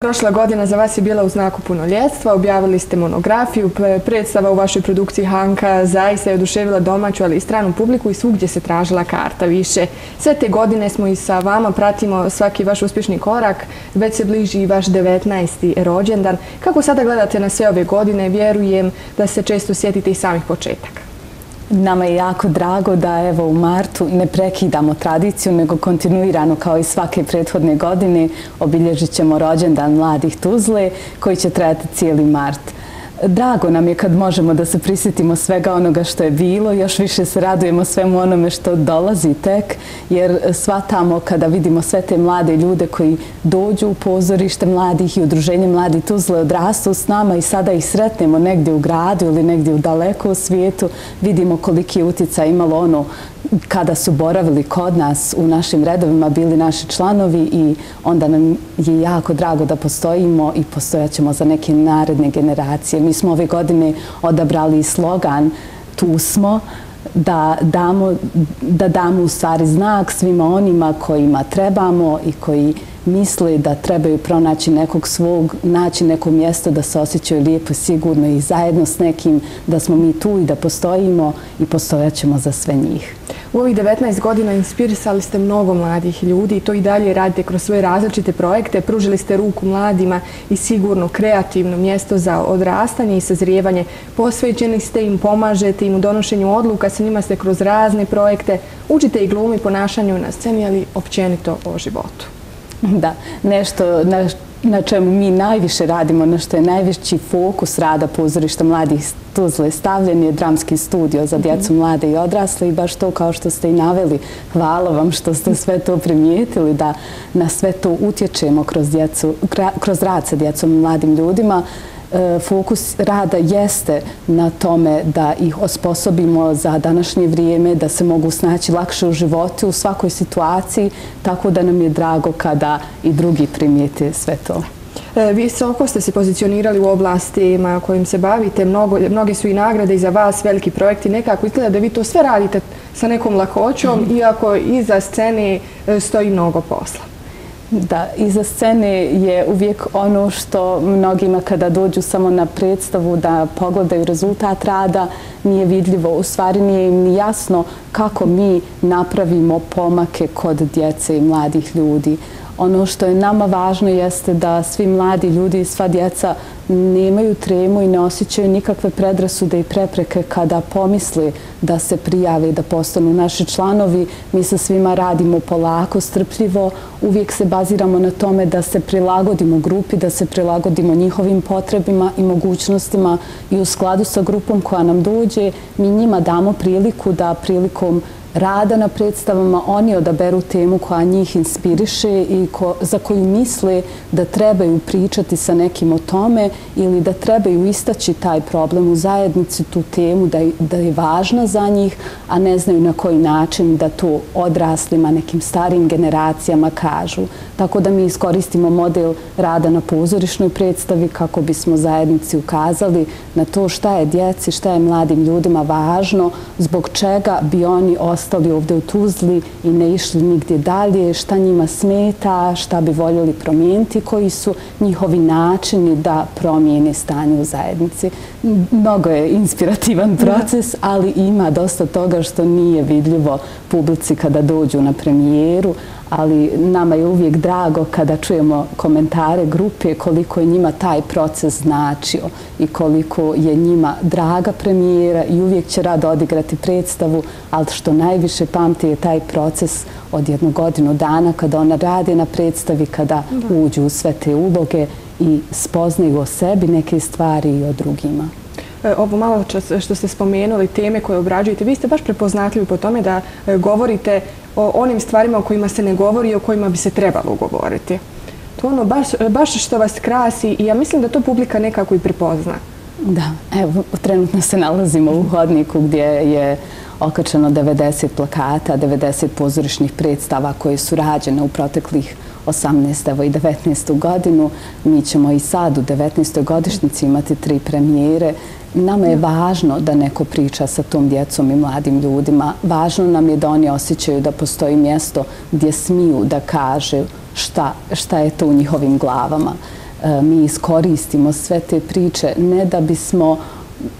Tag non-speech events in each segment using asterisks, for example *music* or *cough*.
Prošla godina za vas je bila u znaku punoljetstva, objavili ste monografiju, predstava u vašoj produkciji Hanka zaista je oduševila domaću, ali i stranu publiku i svugdje se tražila karta više. Sve te godine smo i sa vama, pratimo svaki vaš uspješni korak, već se bliži i vaš 19. rođendan. Kako sada gledate na sve ove godine, vjerujem da se često sjetite i samih početaka. Nama je jako drago da evo u martu ne prekidamo tradiciju, nego kontinuirano kao i svake prethodne godine obilježit ćemo rođendan mladih Tuzle koji će trajati cijeli mart. Drago nam je kad možemo da se prisjetimo svega onoga što je bilo, još više se radujemo svemu onome što dolazi tek, jer shvatamo kada vidimo sve te mlade ljude koji dođu u pozorište mladih i udruženje Mladi Tuzle odrastu s nama i sada ih sretnemo negdje u gradu ili negdje u daleko u svijetu, vidimo koliki je utjecaj imalo ono kada su boravili kod nas u našim redovima, bili naši članovi i onda nam je jako drago da postojimo i postojat ćemo za neke naredne generacije. Mi smo ove godine odabrali slogan Tu smo, da damo, da damo u stvari znak svima onima kojima trebamo i koji misle da trebaju pronaći nekog svog, naći neko mjesto da se osjećaju lijepo, sigurno i zajedno s nekim, da smo mi tu i da postojimo i postojat ćemo za sve njih. U ovih 19 godina inspirisali ste mnogo mladih ljudi i to i dalje radite kroz svoje različite projekte. Pružili ste ruku mladima i sigurno kreativno mjesto za odrastanje i sazrijevanje. Posvećeni ste im, pomažete im u donošenju odluka, sa njima ste kroz razne projekte. Učite i glumi ponašanju na sceni, ali općenito o životu. *laughs* Da, nešto na čemu mi najviše radimo, na što je najveći fokus rada pozorišta mladih Tuzle, stavljen je dramski studio za djecu mhm. mlade i odrasle i baš to kao što ste i naveli, hvala vam što ste sve to primijetili, da na sve to utječemo kroz, djecu, kroz rad sa djecom i mladim ljudima. E, fokus rada jeste na tome da ih osposobimo za današnje vrijeme, da se mogu snaći lakše u životu u svakoj situaciji, tako da nam je drago kada i drugi primijete sve to. E, vi oko ste se pozicionirali u oblastima kojim se bavite, mnoge su i nagrade i za vas, veliki projekti, nekako izgleda da vi to sve radite sa nekom lakoćom, mhm. iako iza scene e, stoji mnogo posla. Da, iza scene je uvijek ono što mnogima kada dođu samo na predstavu da pogledaju rezultat rada nije vidljivo. U stvari nije im ni jasno kako mi napravimo pomake kod djece i mladih ljudi. Ono što je nama važno jeste da svi mladi ljudi i sva djeca nemaju tremu i ne osjećaju nikakve predrasude i prepreke kada pomisli da se prijave i da postanu naši članovi. Mi sa svima radimo polako, strpljivo. Uvijek se baziramo na tome da se prilagodimo grupi, da se prilagodimo njihovim potrebima i mogućnostima i u skladu sa grupom koja nam dođe, mi njima damo priliku da prilikom rada na predstavama, oni odaberu temu koja njih inspiriše i za koju misle da trebaju pričati sa nekim o tome ili da trebaju istaći taj problem u zajednici, tu temu da je važna za njih, a ne znaju na koji način da to odraslima nekim starim generacijama kažu. Tako da mi iskoristimo model rada na pozorišnoj predstavi kako bismo zajednici ukazali na to šta je djeci, šta je mladim ljudima važno, zbog čega bi oni ostali ostali ovdje u Tuzli i ne išli nigdje dalje, šta njima smeta, šta bi voljeli promijeniti, koji su njihovi načini da promijene stanje u zajednici. Mnogo je inspirativan proces, ali ima dosta toga što nije vidljivo publici kada dođu na premijeru, ali nama je uvijek drago kada čujemo komentare grupe koliko je njima taj proces značio i koliko je njima draga premijera i uvijek će rado odigrati predstavu, ali što najviše pamti je taj proces od jednu godinu dana kada ona radi na predstavi, kada uđu u sve te uloge i spoznaju o sebi neke stvari i o drugima. E, ovo malo što ste spomenuli, teme koje obrađujete, vi ste baš prepoznatljivi po tome da e, govorite o onim stvarima o kojima se ne govori i o kojima bi se trebalo govoriti. To ono e, baš što vas krasi i ja mislim da to publika nekako i prepozna. Da, evo, trenutno se nalazimo u hodniku gdje je okačeno 90 plakata, 90 pozorišnih predstava koje su rađene u proteklih 18. i 19. godinu. Mi ćemo i sad u 19. godišnici imati tri premijere. Nama je važno da neko priča sa tom djecom i mladim ljudima. Važno nam je da oni osjećaju da postoji mjesto gdje smiju da kaže šta je to u njihovim glavama. E, mi iskoristimo sve te priče ne da bismo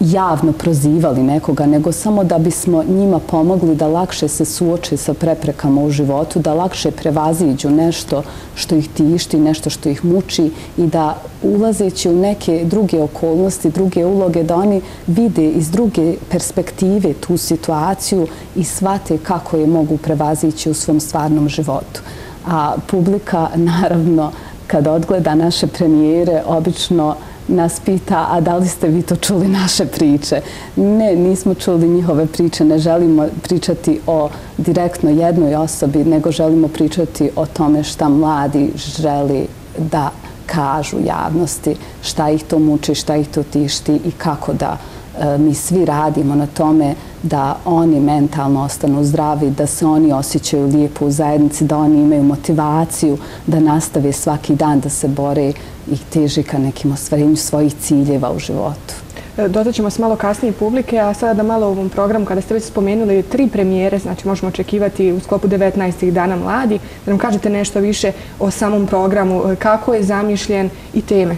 javno prozivali nekoga, nego samo da bismo njima pomogli da lakše se suoče sa preprekama u životu, da lakše prevaziđu nešto što ih tišti, nešto što ih muči i da ulazeći u neke druge okolnosti, druge uloge, da oni vide iz druge perspektive tu situaciju i shvate kako je mogu prevazići u svom stvarnom životu. A publika, *laughs* naravno, kad odgleda naše premijere, obično nas pita, a da li ste vi to čuli naše priče? Ne, nismo čuli njihove priče, ne želimo pričati o direktno jednoj osobi, nego želimo pričati o tome šta mladi želi da kažu javnosti, šta ih to muči, šta ih to tišti i kako da E, mi svi radimo na tome da oni mentalno ostanu zdravi, da se oni osjećaju lijepo u zajednici, da oni imaju motivaciju da nastave svaki dan da se bore i teži ka nekim ostvarenju svojih ciljeva u životu. E, Dotaćemo se malo kasnije publike, a sada da malo u ovom programu, kada ste već spomenuli tri premijere, znači možemo očekivati u sklopu 19. dana mladi, da nam kažete nešto više o samom programu, e, kako je zamišljen i teme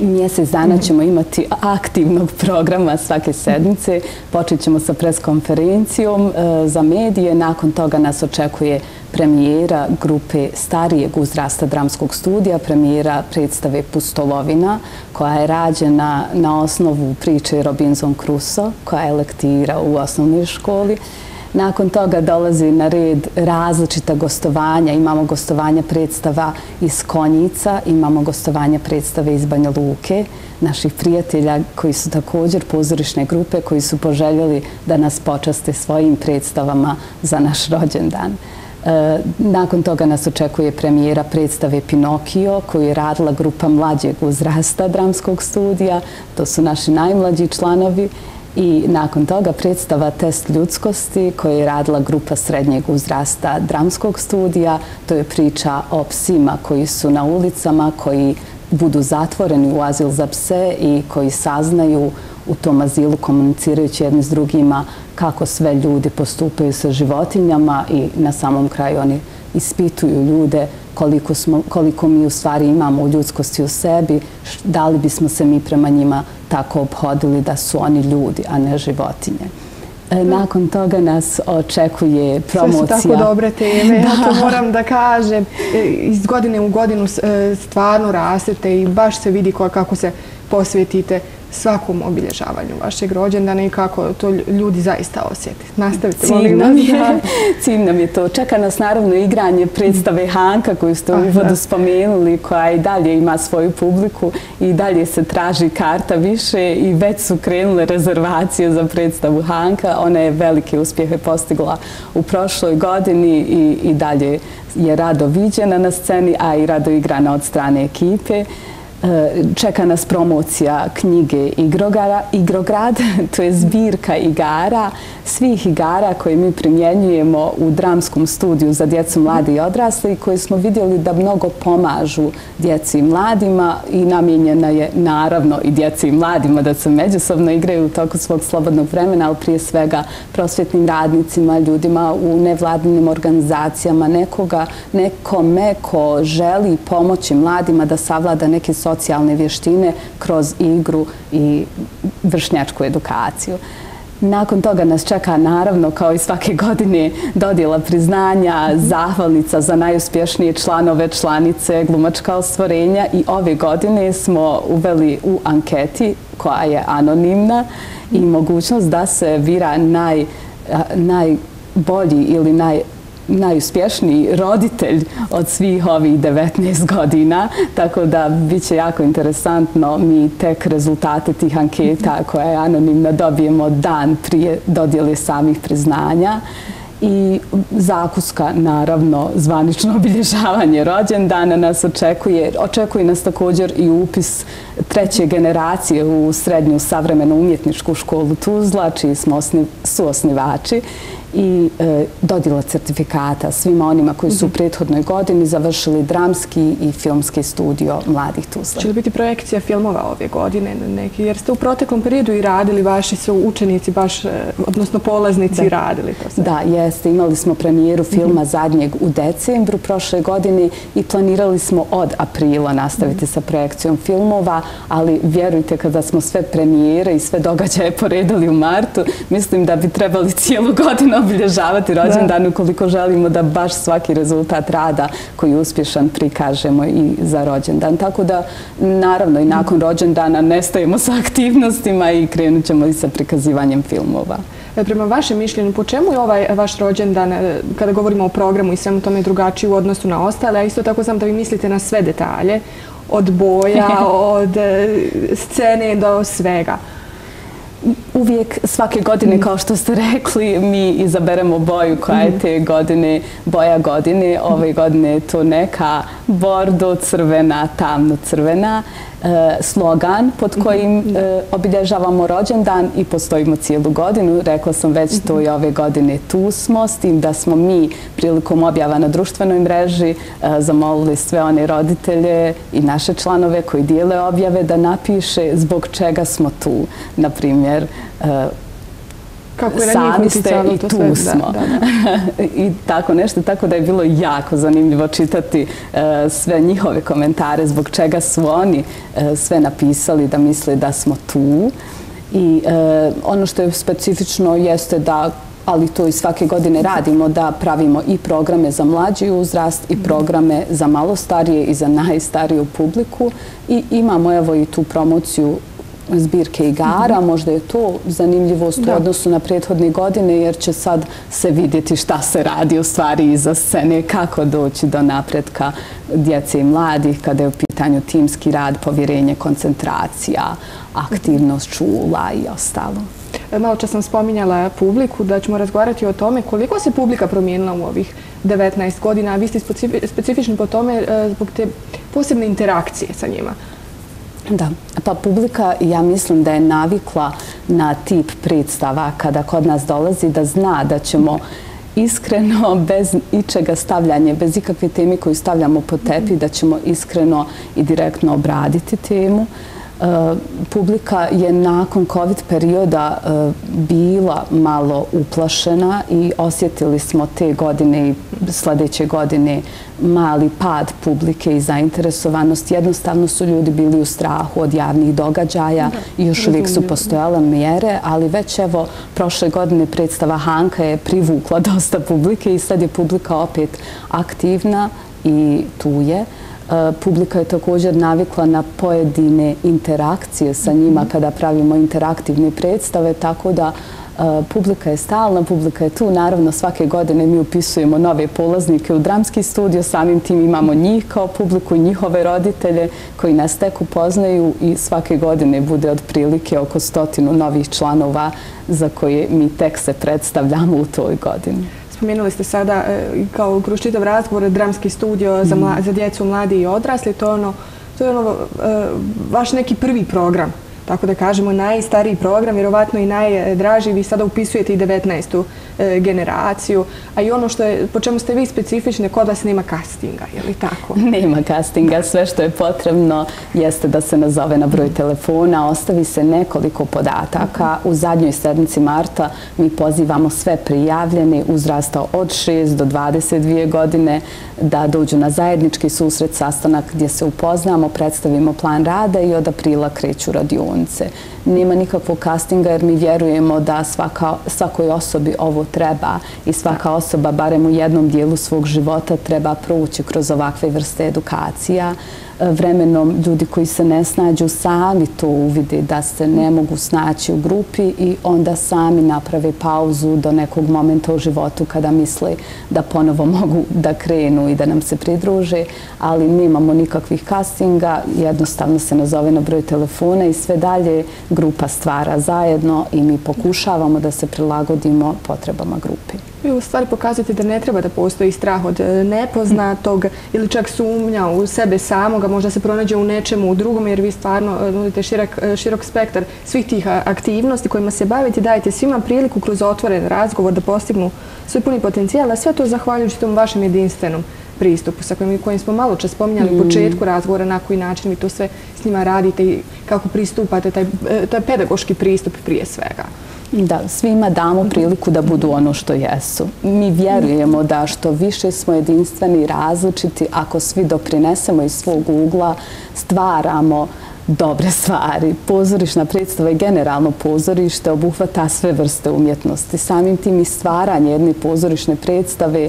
Mjesec dana ćemo imati aktivnog programa svake sedmice. Počet ćemo sa preskonferencijom e, za medije. Nakon toga nas očekuje premijera grupe starijeg uzrasta dramskog studija, premijera predstave Pustolovina, koja je rađena na osnovu priče Robinson Crusoe, koja je lektira u osnovnoj školi. Nakon toga dolazi na red različita gostovanja. Imamo gostovanja predstava iz Konjica, imamo gostovanja predstave iz Banja Luke, naših prijatelja koji su također pozorišne grupe koji su poželjeli da nas počaste svojim predstavama za naš rođendan. E, nakon toga nas očekuje premijera predstave Pinokio koju je radila grupa mlađeg uzrasta dramskog studija. To su naši najmlađi članovi i nakon toga predstava Test ljudskosti koju je radila grupa srednjeg uzrasta dramskog studija. To je priča o psima koji su na ulicama, koji budu zatvoreni u azil za pse i koji saznaju u tom azilu komunicirajući jedni s drugima kako sve ljudi postupaju sa životinjama i na samom kraju oni ispituju ljude koliko, smo, koliko mi u stvari imamo u ljudskosti u sebi, da li bismo se mi prema njima tako obhodili da su oni ljudi, a ne životinje. E, nakon toga nas očekuje promocija. Sve su tako dobre teme, ja to moram da kažem. E, iz godine u godinu e, stvarno rastete i baš se vidi kako se posvetite svakom obilježavanju vašeg rođendana i kako to ljudi zaista osjeti. Nastavite, molim nas. *laughs* Cilj nam je to. Čeka nas naravno igranje predstave Hanka koju ste u uvodu spomenuli, koja i dalje ima svoju publiku i dalje se traži karta više i već su krenule rezervacije za predstavu Hanka. Ona je velike uspjehe postigla u prošloj godini i dalje je rado viđena na sceni, a i rado igrana od strane ekipe. Eh, čeka nas promocija knjige Igrograd, *laughs* to je zbirka igara, svih igara koje mi primjenjujemo u dramskom studiju za djecu, mladi i odrasli, koje smo vidjeli da mnogo pomažu djeci i mladima i namjenjena je naravno i djeci i mladima da se međusobno igraju u toku svog slobodnog vremena, ali prije svega prosvjetnim radnicima, ljudima u nevladinim organizacijama, nekoga, nekome ko želi pomoći mladima da savlada neke socijalne socijalne vještine kroz igru i vršnjačku edukaciju. Nakon toga nas čeka naravno kao i svake godine dodjela priznanja, zahvalnica za najuspješnije članove članice glumačka ostvorenja i ove godine smo uveli u anketi koja je anonimna i mogućnost da se vira najbolji ili najbolji najuspješniji roditelj od svih ovih 19 godina, tako da bit će jako interesantno mi tek rezultate tih anketa koje anonimno dobijemo dan prije dodjele samih priznanja i zakuska, naravno, zvanično *laughs* obilježavanje rođendana nas očekuje. Očekuje nas također i upis treće generacije u srednju savremenu umjetničku školu Tuzla, čiji smo suosnivači i e, dodila certifikata svima onima koji su u mhm. prethodnoj godini završili dramski i filmski studio Mladih Tuzla. Će li biti projekcija filmova ove godine? Neki? Jer ste u proteklom periodu i radili, vaši su učenici, baš, e, odnosno polaznici radili to sve. Da, jeste. Imali smo premijeru filma mhm. zadnjeg u decembru prošle godine i planirali smo od aprila nastaviti sa projekcijom filmova, ali vjerujte kada smo sve premijere i sve događaje poredali u martu, mislim da bi trebali cijelu godinu obilježavati rođendan ukoliko želimo da baš svaki rezultat rada koji je uspješan prikažemo i za rođendan. Tako da, naravno, i nakon rođendana nestajemo sa aktivnostima i krenut ćemo i sa prikazivanjem filmova. E, prema vašem mišljenju, po čemu je ovaj vaš rođendan, e, kada govorimo o programu i svemu tome drugačiji u odnosu na ostale, a isto tako sam da vi mislite na sve detalje, od boja, *laughs* od e, scene do svega? Uvijek svake godine, mm. kao što ste rekli, mi izaberemo boju koja je mm. te godine, boja godine. Ove godine je to neka bordo crvena, tamno crvena. E, slogan pod kojim mhm. e, obilježavamo rođendan i postojimo cijelu godinu. Rekla sam već to i ove godine tu smo, s tim da smo mi prilikom objava na društvenoj mreži e, zamolili sve one roditelje i naše članove koji dijele objave da napiše zbog čega smo tu. Naprimjer, kako je sami ste i tu smo. *laughs* I tako nešto, tako da je bilo jako zanimljivo čitati e, sve njihove komentare zbog čega su oni e, sve napisali da misle da smo tu. I e, ono što je specifično jeste da ali to i svake godine radimo, da pravimo i programe za mlađi uzrast i programe za malo starije i za najstariju publiku. I imamo evo i tu promociju zbirke igara. Mhm. Možda je to zanimljivost u odnosu na prethodne godine, jer će sad se vidjeti šta se radi u stvari iza scene, kako doći do napretka djece i mladih, kada je u pitanju timski rad, povjerenje, koncentracija, aktivnost čula i ostalo. E, malo čas sam spominjala publiku, da ćemo razgovarati o tome koliko se publika promijenila u ovih 19 godina, a vi ste specifični po tome e, zbog te posebne interakcije sa njima. Da, pa publika ja mislim da je navikla na tip predstava kada kod nas dolazi da zna da ćemo iskreno, *laughs* bez ičega stavljanja, bez ikakve teme koju stavljamo po tepi, da ćemo iskreno i direktno obraditi temu. Uh, publika je nakon COVID perioda eh, bila malo uplašena i osjetili smo te godine i sljedeće godine mali pad publike i zainteresovanost. Jednostavno su ljudi bili u strahu od javnih događaja i još uvijek su postojale mjere, ali već evo prošle godine predstava Hanka je privukla *laughs* dosta publike i sad je publika opet aktivna i tu je. E, publika je također navikla na pojedine interakcije sa njima kada pravimo interaktivne predstave, tako da e, publika je stalna, publika je tu. Naravno, svake godine mi upisujemo nove polaznike u dramski studio, samim tim imamo njih kao publiku njihove roditelje koji nas tek upoznaju i svake godine bude od prilike oko stotinu novih članova za koje mi tek se predstavljamo u toj godini spomenuli ste sada e, kao kroz čitav razgovor dramski studio za, mla, za djecu, mladi i odrasli. To je ono, to je ono e, vaš neki prvi program tako da kažemo, najstariji program, vjerovatno i najdraži, vi sada upisujete i 19. E, generaciju, a i ono što je, po čemu ste vi specifični, kod vas nema castinga, je li tako? *laughs* Nema castinga, sve što je potrebno jeste da se nazove na broj telefona, ostavi se nekoliko podataka. U zadnjoj sedmici marta mi pozivamo sve prijavljene uzrasta od 6 do 22 godine da dođu na zajednički susret sastanak gdje se upoznamo, predstavimo plan rada i od aprila kreću radionice. Nema nikakvog castinga jer mi vjerujemo da svaka, svakoj osobi ovo treba i svaka osoba, barem u jednom dijelu svog života, treba proći kroz ovakve vrste edukacija vremenom ljudi koji se ne snađu sami to uvide da se ne mogu snaći u grupi i onda sami naprave pauzu do nekog momenta u životu kada misle da ponovo *laughs* mogu da krenu i da nam se pridruže, ali nemamo nikakvih castinga, jednostavno se nazove na broj telefona i sve dalje grupa stvara zajedno i mi pokušavamo da se prilagodimo potrebama grupe. Vi u stvari pokazujete da ne treba da postoji strah od e, nepoznatog ili čak sumnja u sebe samoga, možda se pronađe u nečemu u drugom, jer vi stvarno e, nudite širok, e, širok spektar svih tih aktivnosti kojima se bavite, dajete svima priliku kroz otvoren razgovor da postignu svoj puni potencijal, a sve to zahvaljujući tom vašem jedinstvenom pristupu sa kojim, kojim smo malo čas spominjali u mm. početku razgovora, na koji način vi to sve s njima radite i kako pristupate, taj, taj pedagoški pristup prije svega. Da, svima damo priliku da budu ono što jesu. Mi vjerujemo da što više smo jedinstveni i različiti, ako svi doprinesemo iz svog ugla, stvaramo dobre stvari. Pozorišna predstava i generalno pozorište obuhvata sve vrste umjetnosti. Samim tim i stvaranje jedne pozorišne predstave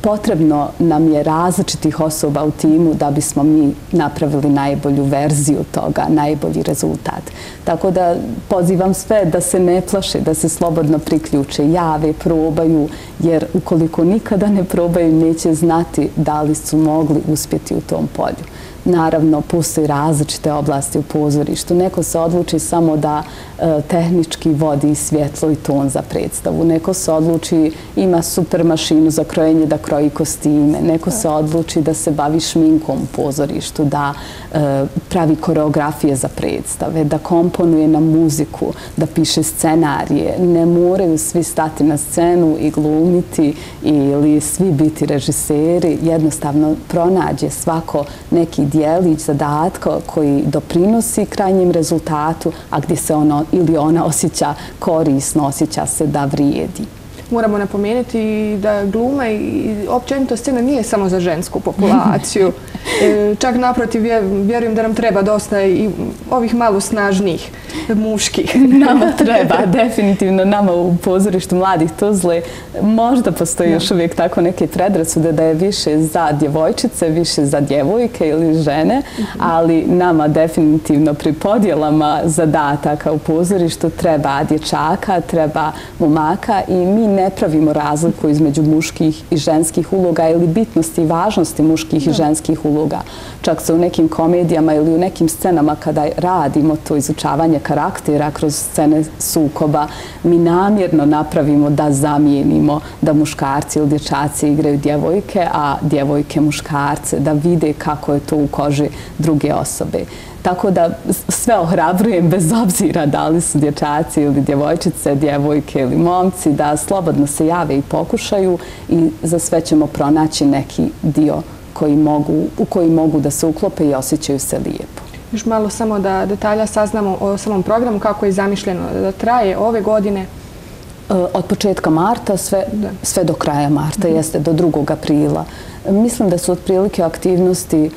potrebno nam je različitih osoba u timu da bismo mi napravili najbolju verziju toga, najbolji rezultat. Tako da pozivam sve da se ne plaše, da se slobodno priključe, jave, probaju, jer ukoliko nikada ne probaju, neće znati da li su mogli uspjeti u tom polju. Naravno, postoji različite oblasti u pozorištu. Neko se odluči samo da e, tehnički vodi svjetlo i ton za predstavu. Neko se odluči, ima super mašinu za krojenje da kroji kostime. Neko se odluči da se bavi šminkom u pozorištu, da e, pravi koreografije za predstave, da komponuje na muziku, da piše scenarije. Ne moraju svi stati na scenu i glumiti ili svi biti režiseri. Jednostavno pronađe svako neki dijelić zadatka koji doprinosi krajnjem rezultatu, a gdje se ono ili ona osjeća korisno, osjeća se da vrijedi moramo napomenuti da gluma i općenito scena nije samo za žensku populaciju. *laughs* E, čak naprotiv, vjerujem da nam treba dosta i ovih malo snažnijih muških. *laughs* Nama *laughs* treba, definitivno. Nama u pozorištu mladih Tuzle možda postoji još uvijek tako neke predrasude da je više za djevojčice, više za djevojke ili žene, ali nama definitivno pri podjelama zadataka u pozorištu treba dječaka, treba momaka i mi ne ne pravimo razliku između muških i ženskih uloga ili bitnosti i važnosti muških i ženskih uloga. Čak se u nekim komedijama ili u nekim scenama kada radimo to izučavanje karaktera kroz scene sukoba, mi namjerno napravimo da zamijenimo da muškarci ili dječaci igraju djevojke, a djevojke muškarce, da vide kako je to u koži druge osobe. Tako da sve ohrabrujem bez obzira da li su dječaci ili djevojčice, djevojke ili momci, da slobodno se jave i pokušaju i za sve ćemo pronaći neki dio koji mogu, u koji mogu da se uklope i osjećaju se lijepo. Još malo samo da detalja saznamo o samom programu, kako je zamišljeno da traje ove godine. E, od početka marta sve, sve do kraja marta, mhm. jeste do 2. aprila. Mislim da su otprilike aktivnosti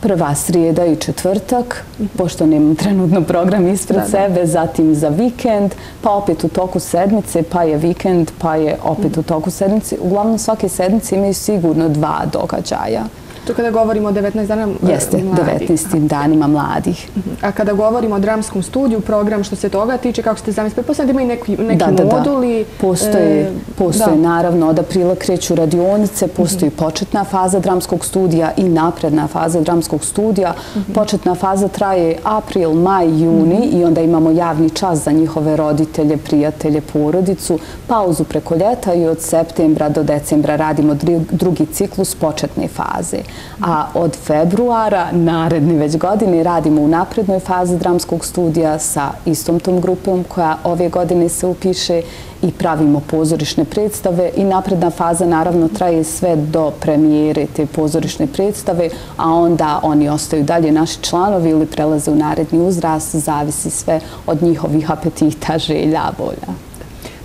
prva srijeda i četvrtak, pošto nemam trenutno program ispred sebe, zatim za vikend, pa opet u toku sedmice, pa je vikend, pa je opet u toku sedmice. Uglavnom svake sedmice imaju sigurno dva događaja. To kada govorimo o 19 dana mladih. Jeste, 19 danima mladih. Mhm. A kada govorimo o dramskom studiju, program što se toga tiče, kako ste zamislili, pretpostavljam da imaju neki, neki moduli? Postoje, e, naravno od aprila kreću radionice, postoji mhm. početna faza dramskog studija i napredna faza dramskog studija. Mhm. Početna faza traje april, maj, juni i onda imamo javni čas za njihove roditelje, prijatelje, porodicu, pauzu preko ljeta i od septembra do decembra radimo drugi ciklus početne faze a od februara naredne već godine radimo u naprednoj fazi dramskog studija sa istom tom grupom koja ove godine se upiše i pravimo pozorišne predstave i napredna faza naravno traje sve do premijere te pozorišne predstave, a onda oni ostaju dalje naši članovi ili prelaze u naredni uzrast, zavisi sve od njihovih apetita, želja, volja.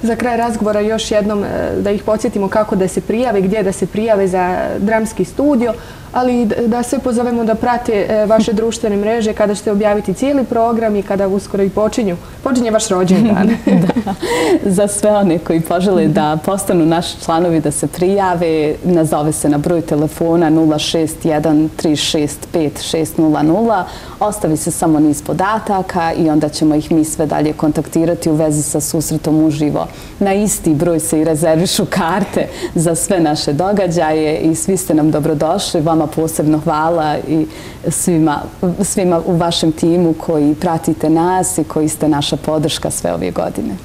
Za kraj razgovora još jednom eh, da ih podsjetimo kako da se prijave, gdje da se prijave za dramski studio, ali da sve pozovemo da prate e, vaše društvene mreže kada ćete objaviti cijeli program i kada uskoro i počinju. Počinje vaš rođendan. *laughs* Za sve one koji požele da postanu naši članovi da se prijave, nazove se na broj telefona 061-365-600. Ostavi se samo niz podataka i onda ćemo ih mi sve dalje kontaktirati u vezi sa susretom uživo. Na isti broj se i rezervišu karte za sve naše događaje i svi ste nam dobrodošli. Vama posebno hvala i svima, svima u vašem timu koji pratite nas i koji ste naša podrška sve ove godine.